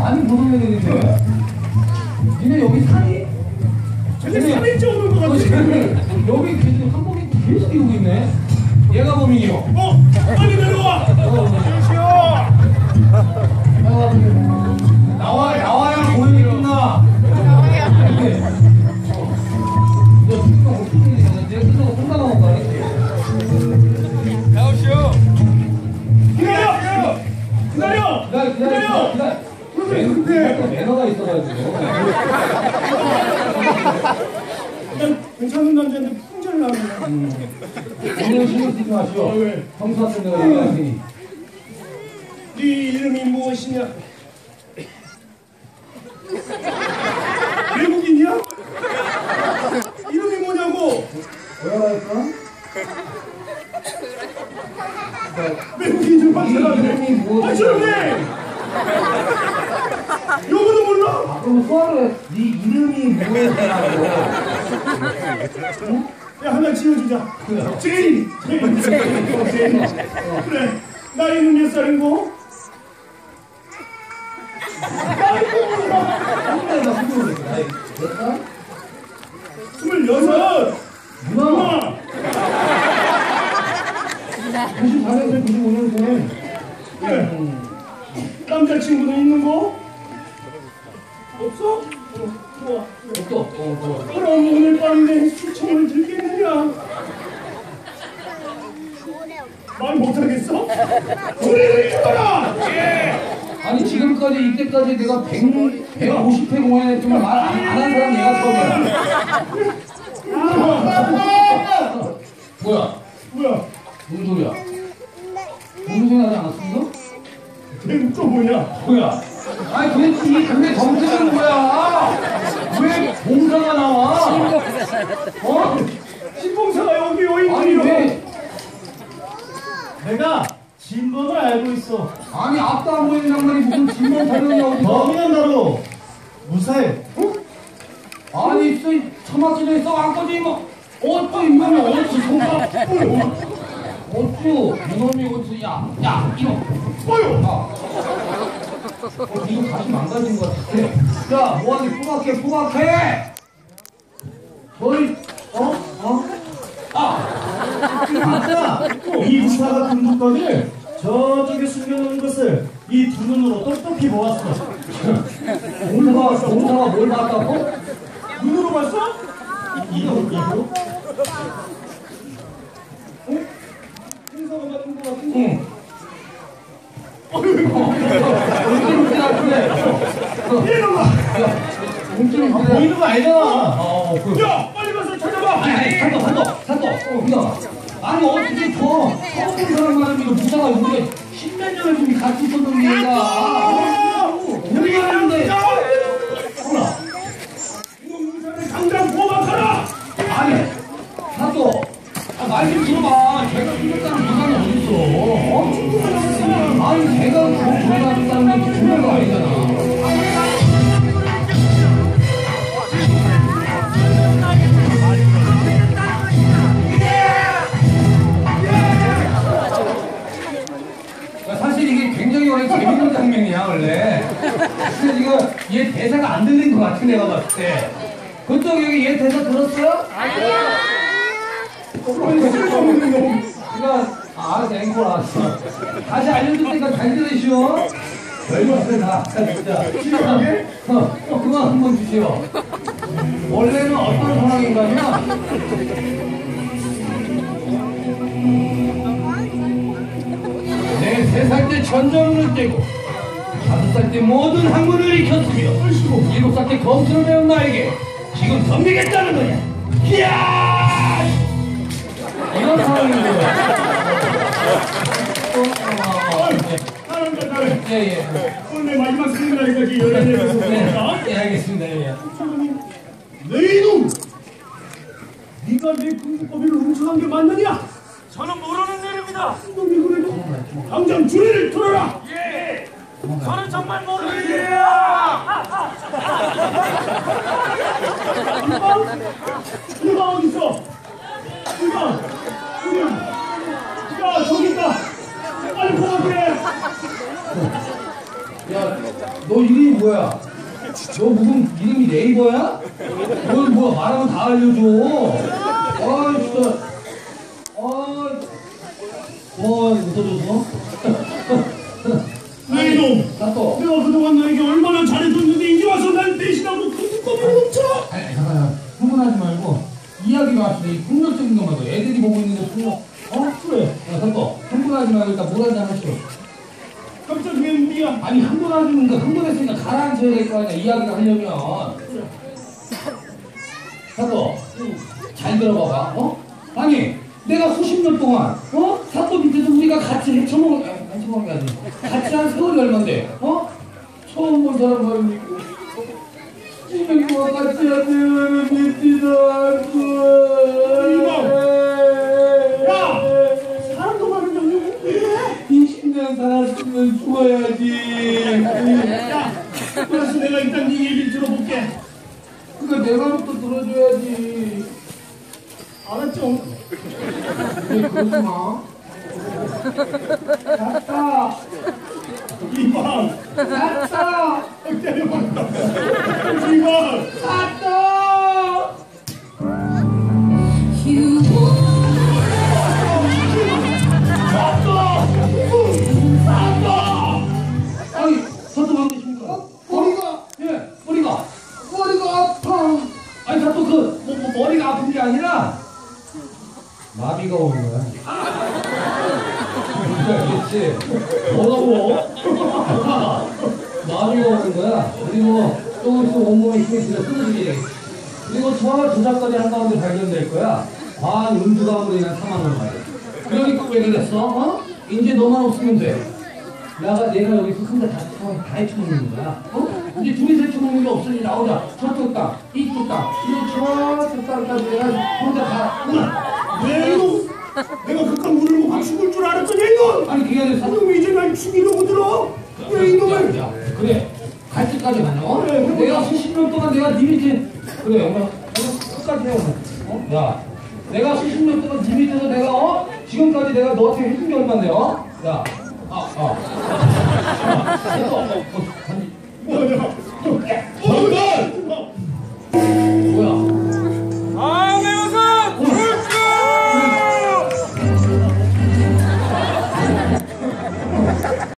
많이 고생했는데. 니네 여기 산이? 쟤네 산에 쪄오는 것 어, 같아. 쟤네 여기 계속 한복이 계속 이고 있네. 얘가 범인이요. 어, 빨리 내려와. 나와 나와야 끝나. 네. 너 지금 어떻게 되냐? 내가 끝나고 끝나고 가. 기다려. 기다려. 기다려 기다려 기다려. 매너, 매너가 있어가지고. 난 괜찮은 남자인데 풍자를 나는 오늘 신경 쓰지 마시오. 아, 왜? 평소한테 내가 얘기할 테니. 네 이름이 무엇이냐? 외국인이야? 이름이 뭐냐고? 뭐라 했어? 외국인 좀. 무엇이냐? 아, 조용해. 아, 그럼 수아를 네 이름이 뭐였다고? 야, 하나 지어주자. 제인. 제인. 제인. 어, 제인. 그래. 나이는 몇 살인고? 스물여섯. 누나 누나. 94년생 95년생. 그래. 남자친구는 있는 거? 없어? 어, 좋아. 없어 없어 없어. 그럼 오늘 밤내 수청을 들겠느냐? 말 못하겠어? 소리를 질러라! 아니 지금까지 이때까지 내가 100, 150회 공연했지만 말안한 사람 내가 처음이야. 뭐야? 뭐야? 무슨 소리야? 무슨 생각하지 않았어? 걔는 또 뭐냐? 뭐야? 아니 도대체 이 담배 정체는 뭐야? 왜 봉사가 나와? 어? 신봉사가 여기 왜 아니 있느냐? 왜? 내가 진범을 알고 있어. 아니 앞도 안 보이는 장면이 무슨 타령이야 어디서? 범인은 바로 무사해. 아니 써 처맞지도 써 안꺼지 뭐 어쩌 이놈이 어찌 손가락 어쭈 이놈이 어찌 야야 이놈 뭐요? 아 어, 이거 다시 망가진 것 같아 야 뭐하니 뿌각해 뿌각해 너희 어? 어? 아 맞다. 이 무사가 금두건을 저쪽에 숨겨놓은 것을 이 두 눈으로 똑똑히 보았어. 공사가 공사가 뭘 봤다고? 눈으로 봤어? 이거 이거 행사가 맞은 것 같은데. 응 알잖아. 어 그. 야! 빨리 가서 찾아봐! 아니, 산도, 산도, 산도. 어, 아니, 어떻게 저, 처음 본 사람만 이거 무사가 우리 십몇 년을 지금 같이 있었던 얘가. 우리가 하는데, 어라, 이놈 무사를 당장 고박하라! 아니, 산도. 아, 말좀 들어봐. 제가 생겼다는 무사는 어딨어? 어? 아니, 제가 그 불안했다는 게 중요한 거 아니잖아. 내가 봤을 때. 그쪽 여기 얘 대사 들었어요? 아니, 쓸데없는 놈. 이거 아, 알았어 앵콜 알았어. 다시 알려줄 테니까 잘 들으시오. 별말씀 다. 진짜. 어, 어, 그만 한번 주시오. 원래는 어떤 상황인가면 내세살때 전정을 떼고 살 때 모든 학문을 익혔으며 일곱 살 때 검수를 배운 나에게 지금 덤비겠다는 거냐 이야 이런 상황인데. 잘한다, 잘해. 예, 예. 오늘 마지막 생일이니까 연예인에서 보니까. 예, 알겠습니다. 예. 네 이놈! 네가 내 금주법이를 훔쳐간 게 맞느냐? 저는 모르는 일입니다. 놈이 그래도 당장 주리를 들어라! 예. 저는 정말 일이에요. 이방? 이방 어딨어? 이방! 이방! 야 저기 있다! 빨리 포함해! 야, 너 이름이 뭐야? 너 무슨 이름이 네이버야? 너 뭐야 말하면 다 알려줘. 아 진짜. 아, 와 웃어줘서. 내 이놈 나또. 내가 그동안 너에게 얼마나 잘해줬는데 이제 와서 날 배신하고 그 두꺼비를 훔쳐 아니 잠깐만 흥분하지 말고 이야기가 왔으니 이 폭력적인 것만 도 애들이 보고 있는데 폭력. 어 그래. 야 나또 흥분하지 말고 일단 뭘 한잔 하시오. 갑자기 왜 우리야 아니 흥분하시는 거 흥분했으니까 가라앉혀야 될 거 아니야 이야기를 하려면 사또 잘 들어봐봐 어? 아니 내가 수십 년 동안 어? 사또 밑에서 우리가 같이 헤쳐먹은 아니고 같이 한 세월이 얼만데 어? 처음 본 사람 말이고 친구와 같이 하는 믿지도 않고 야! 사람도 많은 영역 20년 살았으면 죽어야지 야 그래서 내가 일단 네 얘기를 들어볼게 그거 내 말부터 들어줘야지. 알았죠? 왜 그러지 마. 갔다. 이방 오는 거야. 그리고 조금 있으면 온몸에 힘이 들어 쓰러지게 돼. 그리고 저 조작까지 한가운데 발견될 거야. 과한 음주감으로 인한 사망을 말이야. 그러니까 왜 그랬어? 어? 이제 너만 없으면 돼. 내가, 내가 여기서 혼자 다, 다, 다 헤쳐먹는 거야. 어? 이제 둘이서 헤쳐먹는 게 없으니 나오자. 저쪽 땅, 이쪽 땅, 그리고 저쪽 땅까지 내가 혼자 다, 응. 내 이놈 내가 그깟 물을 먹고 죽을 줄 알았더니 이놈 아니, 그게 아니라 너 이제 날 죽이려고 들어 왜 야, 그래. 갈 때까지 가냐? 어? 그래, 그래. 내가 수십 년 동안 내가 네 밑에 그래, 엄마. 끝까지 해야 돼. 어? 야, 내가 수십 년 동안 네 밑에서 내가 어? 지금까지 내가 너한테 해준 게 얼마인데, 어? 야, 아, 아. 아, 또, 어, 어, 아니, 뭐야